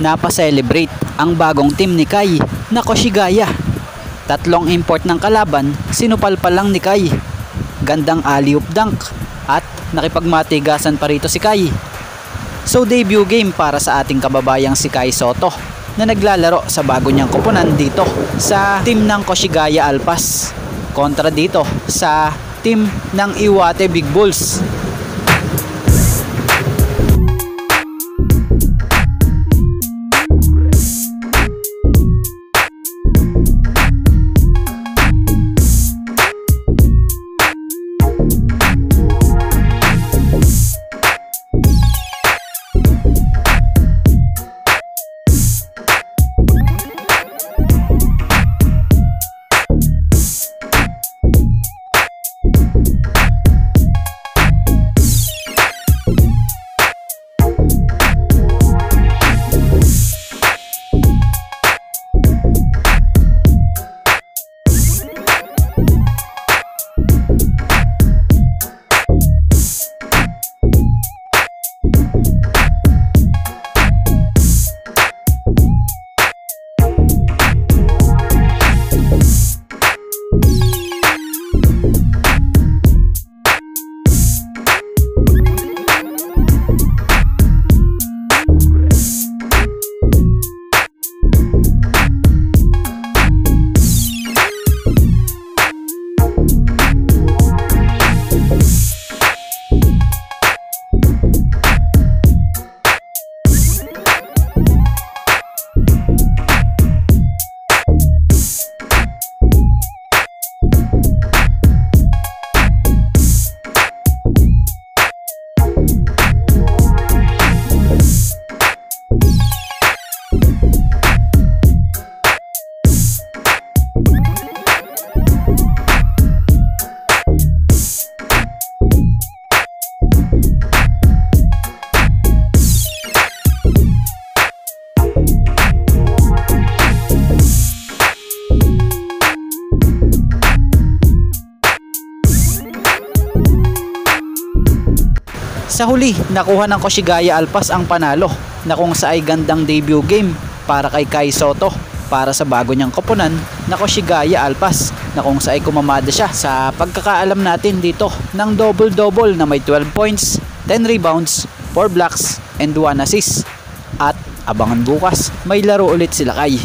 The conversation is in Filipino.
napaselebrate ang bagong team ni Kai na Koshigaya. Tatlong import ng kalaban, sinupal pa lang ni Kai. Gandang alley-oop dunk at nakipagmatigasan pa rito si Kai. So debut game para sa ating kababayang si Kai Soto na naglalaro sa bago niyang koponan dito sa team ng Koshigaya Alpas kontra dito sa team ng Iwate Big Bulls Sa huli, nakuha ng Koshigaya Alpas ang panalo na kung sa ay gandang debut game para kay Kai Soto para sa bago niyang koponan na Koshigaya Alpas na kung sa ay kumamada siya sa pagkakaalam natin dito ng double-double na may 12 points, 10 rebounds, 4 blocks, and 1 assist. At abangan bukas, may laro ulit sila kay